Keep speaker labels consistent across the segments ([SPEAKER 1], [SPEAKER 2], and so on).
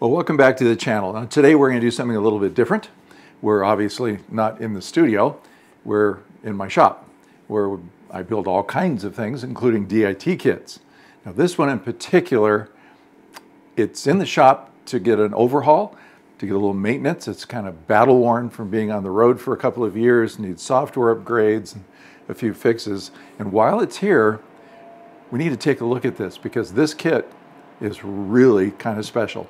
[SPEAKER 1] Well, welcome back to the channel. Now, today we're going to do something a little bit different. We're obviously not in the studio. We're in my shop where I build all kinds of things, including DIT kits. Now, this one in particular, it's in the shop to get an overhaul, to get a little maintenance. It's kind of battle worn from being on the road for a couple of years, needs software upgrades and a few fixes. And while it's here, we need to take a look at this because this kit is really kind of special.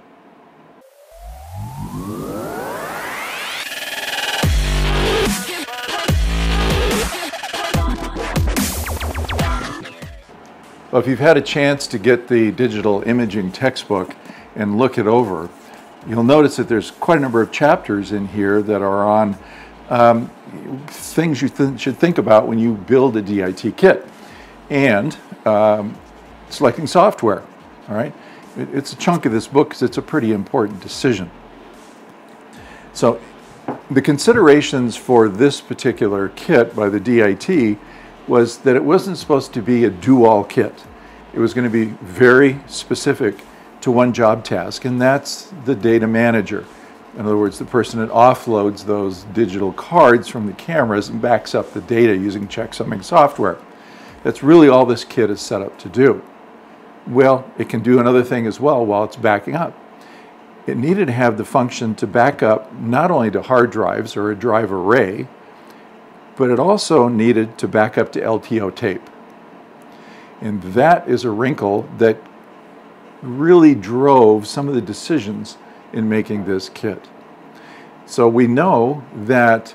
[SPEAKER 1] Well, if you've had a chance to get the digital imaging textbook and look it over, you'll notice that there's quite a number of chapters in here that are on um, things you th should think about when you build a DIT kit and um, selecting software. All right, it, it's a chunk of this book because it's a pretty important decision. So, the considerations for this particular kit by the DIT was that it wasn't supposed to be a do-all kit. It was going to be very specific to one job task, and that's the data manager. In other words, the person that offloads those digital cards from the cameras and backs up the data using checksumming software. That's really all this kit is set up to do. Well, it can do another thing as well while it's backing up. It needed to have the function to back up not only to hard drives or a drive array, but it also needed to back up to LTO tape. And that is a wrinkle that really drove some of the decisions in making this kit. So we know that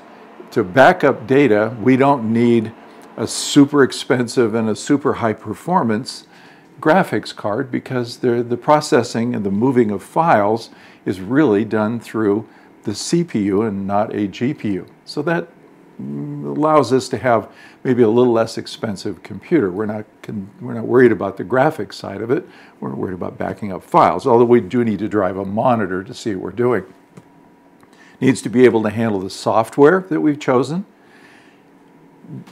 [SPEAKER 1] to back up data, we don't need a super expensive and a super high performance graphics card because the processing and the moving of files is really done through the CPU and not a GPU. So that allows us to have maybe a little less expensive computer. We're not, we're not worried about the graphics side of it. We're worried about backing up files, although we do need to drive a monitor to see what we're doing. Needs to be able to handle the software that we've chosen.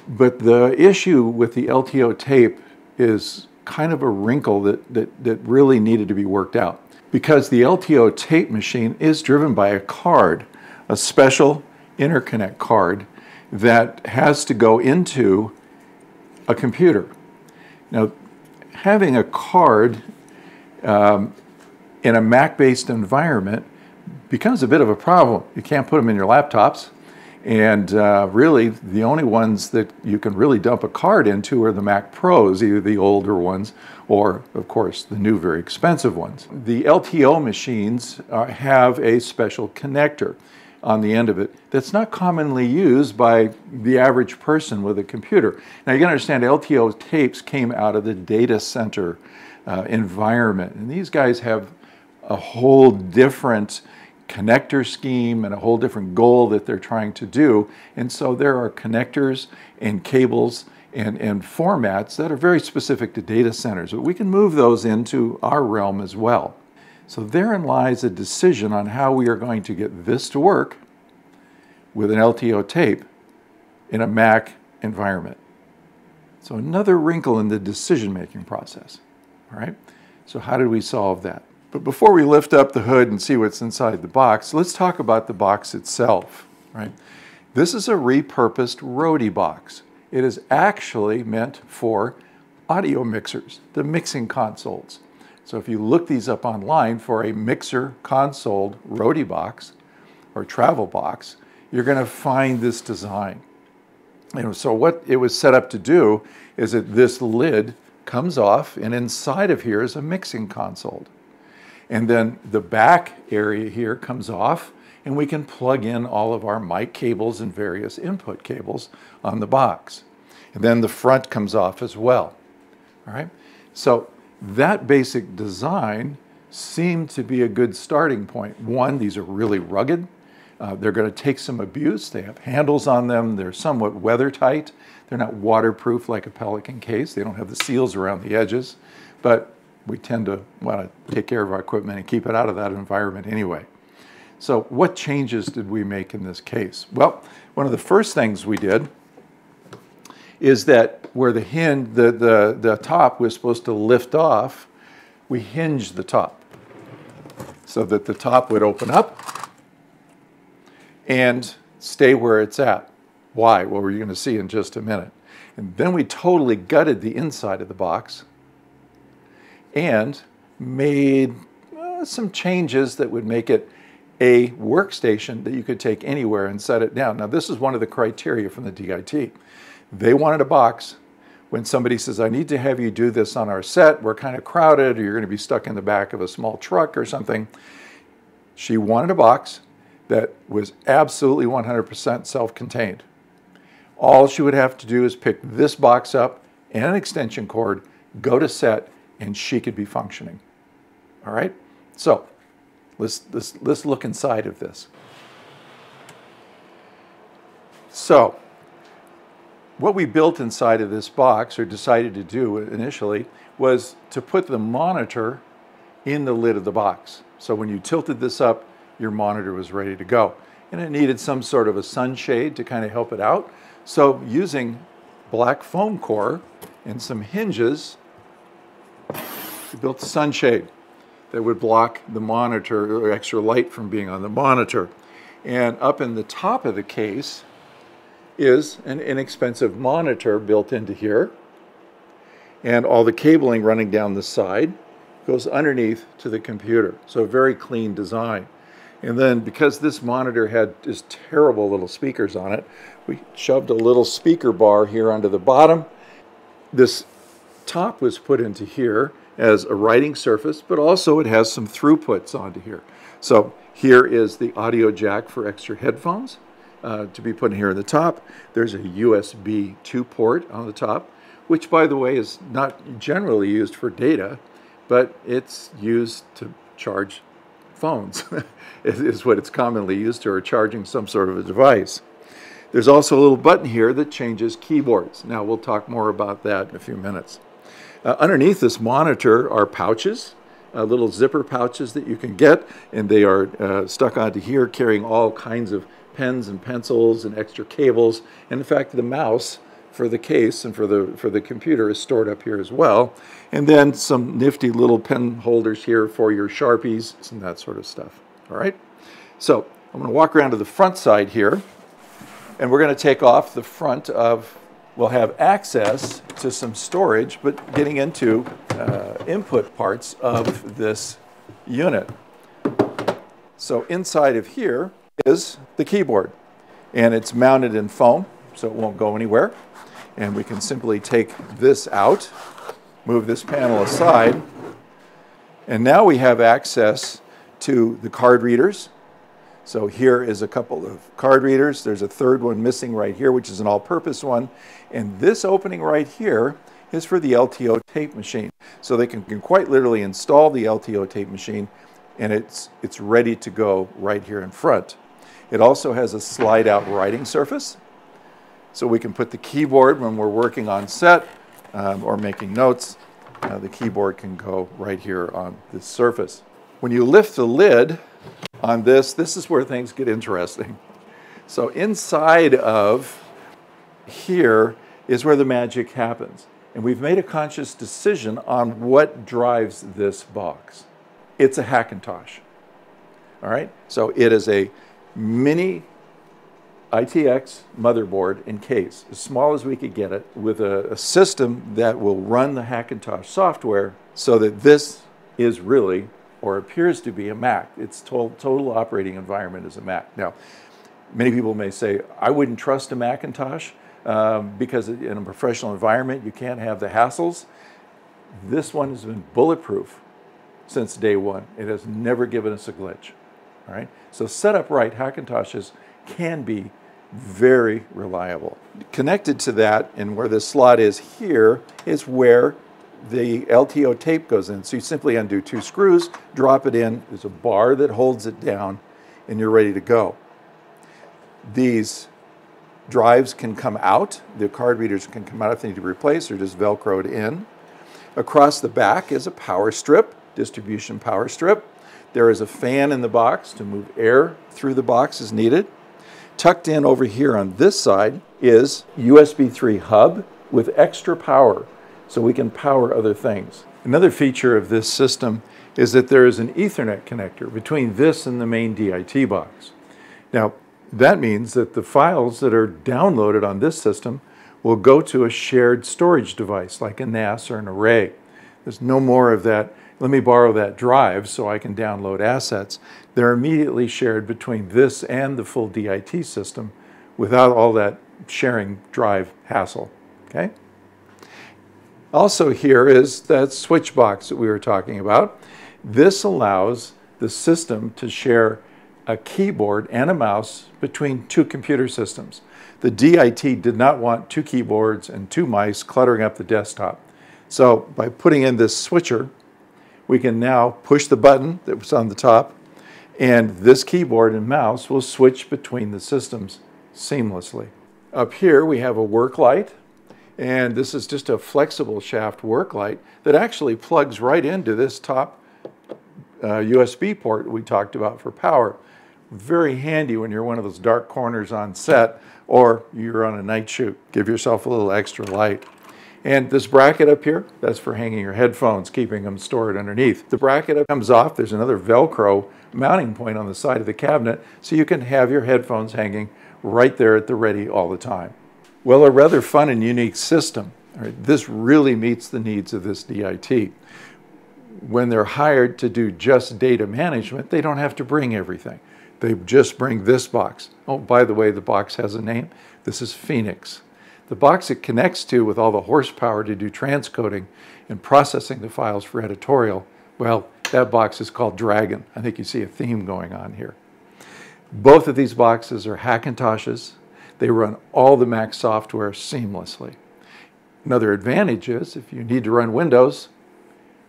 [SPEAKER 1] But the issue with the LTO tape is kind of a wrinkle that, that, that really needed to be worked out. Because the LTO tape machine is driven by a card, a special interconnect card that has to go into a computer. Now, having a card um, in a Mac-based environment becomes a bit of a problem. You can't put them in your laptops. And uh, really, the only ones that you can really dump a card into are the Mac Pros, either the older ones or, of course, the new, very expensive ones. The LTO machines uh, have a special connector on the end of it that's not commonly used by the average person with a computer. Now you can understand LTO tapes came out of the data center uh, environment and these guys have a whole different connector scheme and a whole different goal that they're trying to do and so there are connectors and cables and, and formats that are very specific to data centers but we can move those into our realm as well. So therein lies a decision on how we are going to get this to work with an LTO tape in a Mac environment. So another wrinkle in the decision-making process, all right? So how did we solve that? But before we lift up the hood and see what's inside the box, let's talk about the box itself, right? This is a repurposed Roadie box. It is actually meant for audio mixers, the mixing consoles. So if you look these up online for a mixer console Roadie box or travel box, you're going to find this design. And so what it was set up to do is that this lid comes off and inside of here is a mixing console. And then the back area here comes off and we can plug in all of our mic cables and various input cables on the box. And then the front comes off as well. All right. So that basic design seemed to be a good starting point. One, these are really rugged. Uh, they're going to take some abuse. They have handles on them. They're somewhat weather tight. They're not waterproof like a Pelican case. They don't have the seals around the edges. But we tend to want to take care of our equipment and keep it out of that environment anyway. So what changes did we make in this case? Well, one of the first things we did is that where the hinge, the, the, the top was supposed to lift off, we hinged the top. so that the top would open up and stay where it's at. Why? Well, we're going to see in just a minute. And then we totally gutted the inside of the box and made uh, some changes that would make it a workstation that you could take anywhere and set it down. Now, this is one of the criteria from the DIT. They wanted a box. When somebody says, I need to have you do this on our set, we're kind of crowded, or you're going to be stuck in the back of a small truck or something. She wanted a box that was absolutely 100% self contained. All she would have to do is pick this box up and an extension cord, go to set, and she could be functioning. All right? So let's, let's, let's look inside of this. So, what we built inside of this box, or decided to do initially, was to put the monitor in the lid of the box. So when you tilted this up, your monitor was ready to go. And it needed some sort of a sunshade to kind of help it out. So using black foam core and some hinges, we built a sunshade that would block the monitor or extra light from being on the monitor. And up in the top of the case is an inexpensive monitor built into here. And all the cabling running down the side goes underneath to the computer. So very clean design. And then because this monitor had just terrible little speakers on it, we shoved a little speaker bar here onto the bottom. This top was put into here as a writing surface, but also it has some throughputs onto here. So here is the audio jack for extra headphones uh, to be put in here in the top. There's a USB 2 port on the top, which by the way is not generally used for data, but it's used to charge phones, is what it's commonly used to, or charging some sort of a device. There's also a little button here that changes keyboards. Now we'll talk more about that in a few minutes. Uh, underneath this monitor are pouches, uh, little zipper pouches that you can get, and they are uh, stuck onto here carrying all kinds of pens and pencils and extra cables. And in fact, the mouse for the case and for the, for the computer is stored up here as well. And then some nifty little pen holders here for your Sharpies and that sort of stuff. All right? So I'm going to walk around to the front side here. And we're going to take off the front of, we'll have access to some storage, but getting into uh, input parts of this unit. So inside of here is the keyboard. And it's mounted in foam, so it won't go anywhere. And we can simply take this out, move this panel aside, and now we have access to the card readers. So here is a couple of card readers. There's a third one missing right here, which is an all-purpose one. And this opening right here is for the LTO tape machine. So they can, can quite literally install the LTO tape machine and it's, it's ready to go right here in front. It also has a slide out writing surface so we can put the keyboard when we're working on set um, or making notes. Uh, the keyboard can go right here on this surface. When you lift the lid on this, this is where things get interesting. So inside of here is where the magic happens. And we've made a conscious decision on what drives this box. It's a Hackintosh. All right? So it is a mini ITX motherboard and case, as small as we could get it, with a, a, system that will run the Hackintosh software so that this is really, or appears to be, a Mac. Its total, total operating environment is a Mac. Now, many people may say, I wouldn't trust a Hackintosh um, because in a professional environment, you can't have the hassles. This one has been bulletproof since day one. It has never given us a glitch. All right. So set up right, Hackintoshes can be very reliable. Connected to that and where this slot is here is where the LTO tape goes in. So you simply undo two screws, drop it in, there's a bar that holds it down, and you're ready to go. These drives can come out, the card readers can come out if they need to be replaced or just velcroed in. Across the back is a power strip, distribution power strip. There is a fan in the box to move air through the box as needed. Tucked in over here on this side is USB 3 hub with extra power so we can power other things. Another feature of this system is that there is an Ethernet connector between this and the main DIT box. Now, that means that the files that are downloaded on this system will go to a shared storage device like a NAS or an array. There's no more of that, let me borrow that drive so I can download assets. They're immediately shared between this and the full DIT system without all that sharing drive hassle, okay? Also here is that switch box that we were talking about. This allows the system to share a keyboard and a mouse between two computer systems. The DIT did not want two keyboards and two mice cluttering up the desktop. So by putting in this switcher, we can now push the button that was on the top and this keyboard and mouse will switch between the systems seamlessly. Up here we have a work light and this is just a flexible shaft work light that actually plugs right into this top uh, USB port we talked about for power. Very handy when you're one of those dark corners on set or you're on a night shoot. Give yourself a little extra light. And this bracket up here, that's for hanging your headphones, keeping them stored underneath. The bracket comes off, there's another Velcro mounting point on the side of the cabinet, so you can have your headphones hanging right there at the ready all the time. Well, a rather fun and unique system. Right, this really meets the needs of this DIT. When they're hired to do just data management, they don't have to bring everything. They just bring this box. Oh, by the way, the box has a name. This is Phoenix. The box it connects to with all the horsepower to do transcoding and processing the files for editorial, well, that box is called Dragon. I think you see a theme going on here. Both of these boxes are Hackintoshes. They run all the Mac software seamlessly. Another advantage is if you need to run Windows,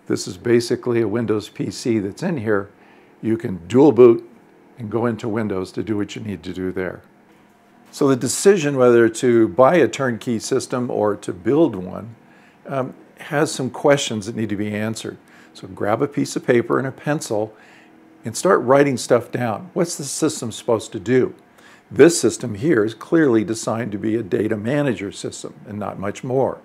[SPEAKER 1] this is basically a Windows PC that's in here. You can dual boot and go into Windows to do what you need to do there. So the decision whether to buy a turnkey system or to build one um, has some questions that need to be answered. So grab a piece of paper and a pencil and start writing stuff down. What's the system supposed to do? This system here is clearly designed to be a data manager system and not much more.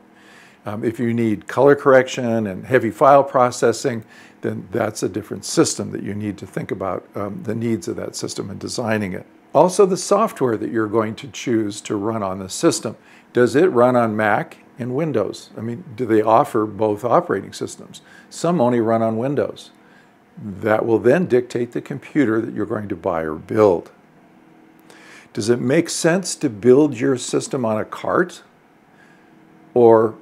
[SPEAKER 1] Um, if you need color correction and heavy file processing, then that's a different system that you need to think about um, the needs of that system and designing it. Also the software that you're going to choose to run on the system. Does it run on Mac and Windows? I mean, do they offer both operating systems? Some only run on Windows. That will then dictate the computer that you're going to buy or build. Does it make sense to build your system on a cart? Or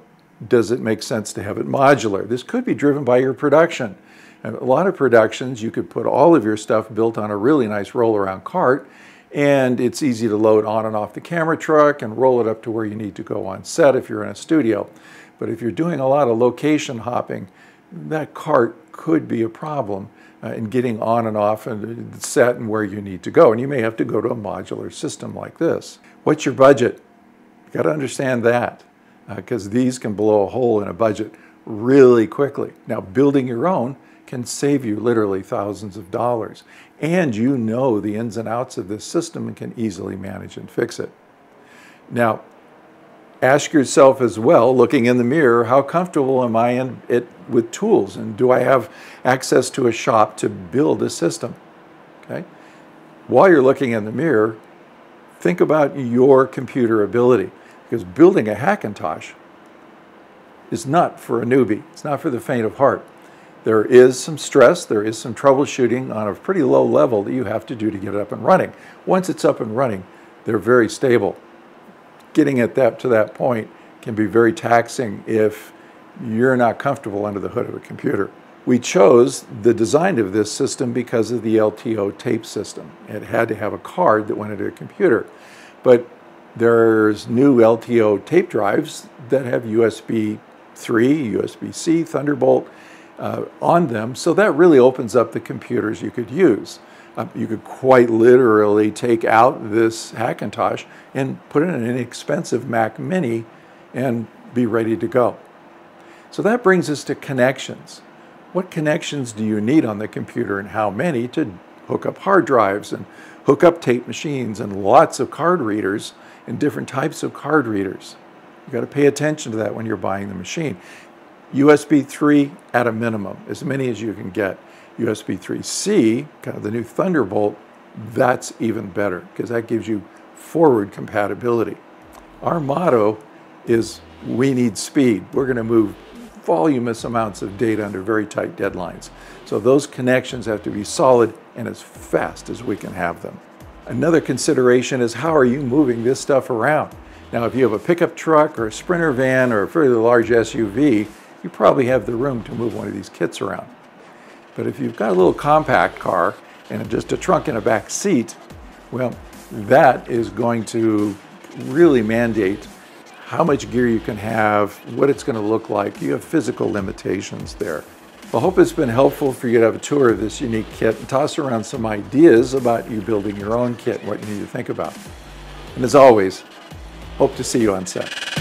[SPEAKER 1] does it make sense to have it modular? This could be driven by your production. And a lot of productions, you could put all of your stuff built on a really nice roll-around cart, and it's easy to load on and off the camera truck and roll it up to where you need to go on set if you're in a studio. But if you're doing a lot of location hopping, that cart could be a problem uh, in getting on and off and set and where you need to go. And you may have to go to a modular system like this. What's your budget? You got to understand that because uh, these can blow a hole in a budget really quickly. Now, building your own can save you literally thousands of dollars. And you know the ins and outs of this system and can easily manage and fix it. Now, ask yourself as well, looking in the mirror, how comfortable am I in it with tools? And do I have access to a shop to build a system? Okay. While you're looking in the mirror, think about your computer ability because building a Hackintosh is not for a newbie. It's not for the faint of heart. There is some stress, there is some troubleshooting on a pretty low level that you have to do to get it up and running. Once it's up and running, they're very stable getting it that to that point can be very taxing if you're not comfortable under the hood of a computer. We chose the design of this system because of the LTO tape system. It had to have a card that went into a computer. But there's new LTO tape drives that have USB 3, USB-C, Thunderbolt uh, on them. So that really opens up the computers you could use. Uh, you could quite literally take out this Hackintosh and put it in an inexpensive Mac Mini and be ready to go. So that brings us to connections. What connections do you need on the computer and how many to hook up hard drives and hook up tape machines and lots of card readers and different types of card readers? You've got to pay attention to that when you're buying the machine. USB 3 at a minimum, as many as you can get. USB 3C, kind of the new Thunderbolt, that's even better because that gives you forward compatibility. Our motto is we need speed. We're going to move voluminous amounts of data under very tight deadlines. So those connections have to be solid and as fast as we can have them. Another consideration is how are you moving this stuff around? Now, if you have a pickup truck or a sprinter van or a fairly large SUV, you probably have the room to move one of these kits around. But if you've got a little compact car and just a trunk and a back seat, well, that is going to really mandate how much gear you can have, what it's going to look like. You have physical limitations there. I hope it's been helpful for you to have a tour of this unique kit and toss around some ideas about you building your own kit, what you need to think about. And as always, hope to see you on set.